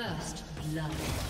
First blood.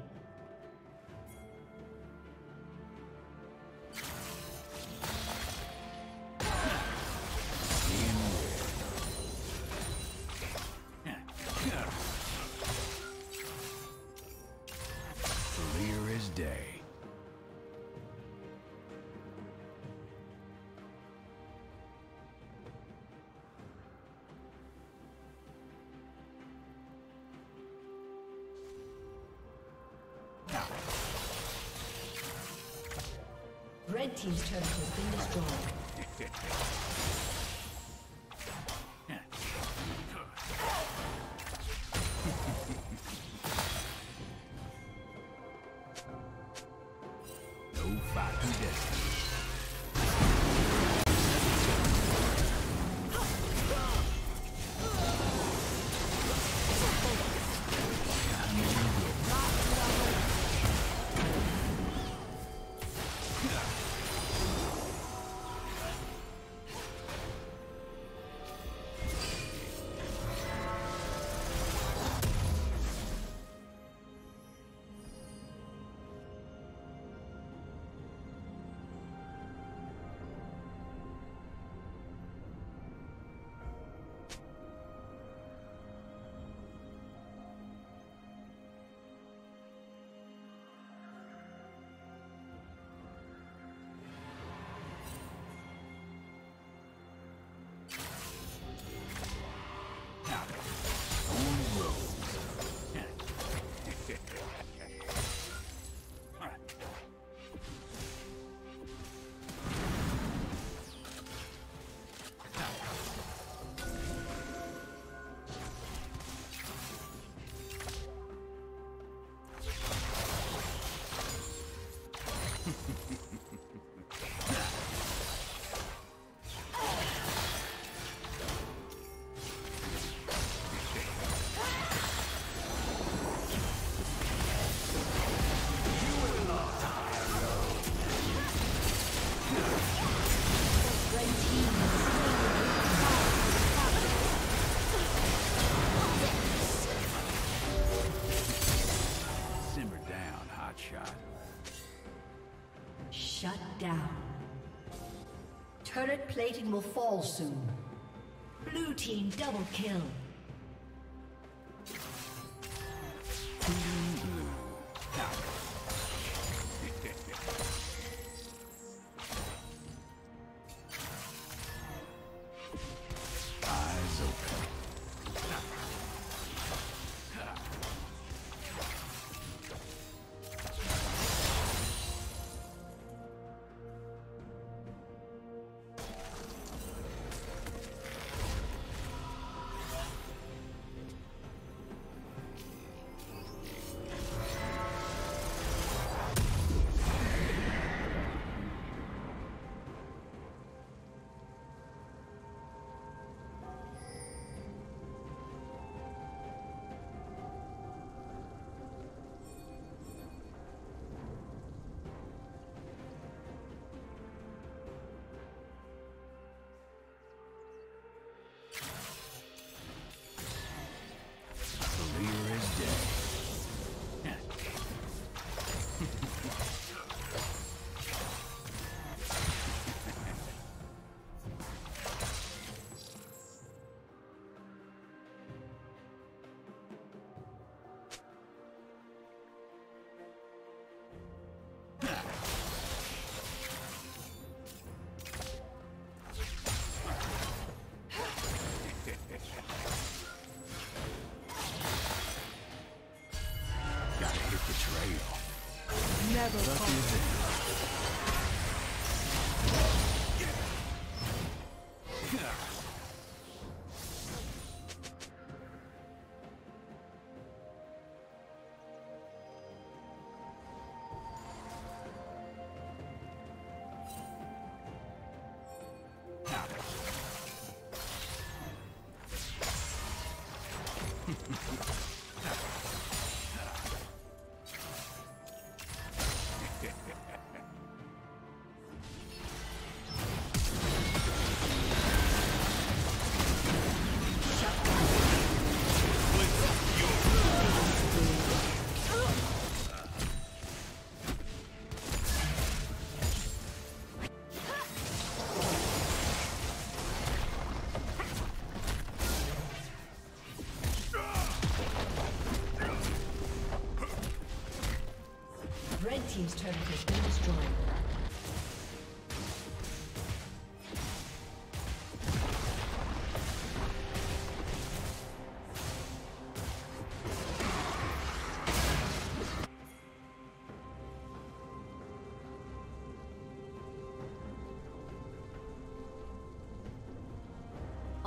No fighting destiny. Down. Turret plating will fall soon. Blue team double kill. 那个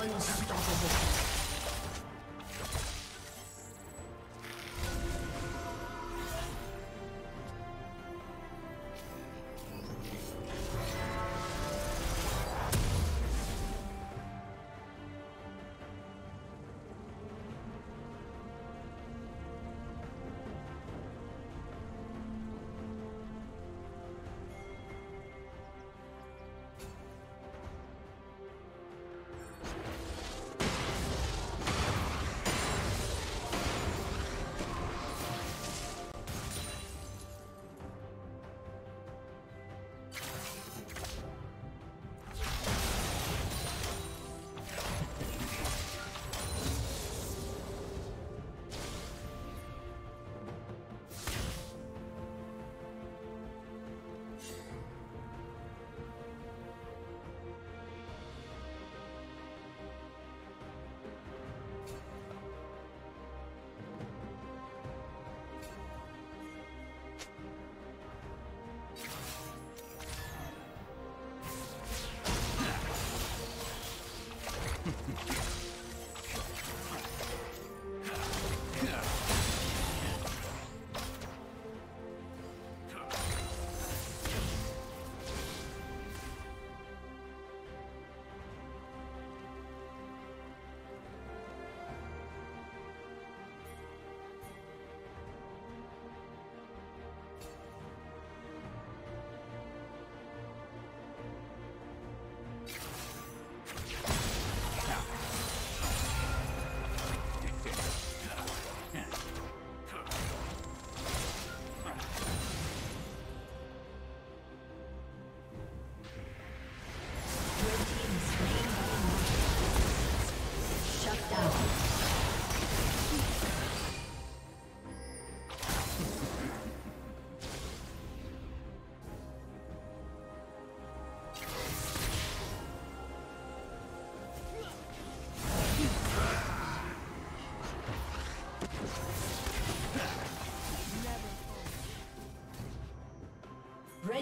Unstoppable.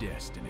Destiny.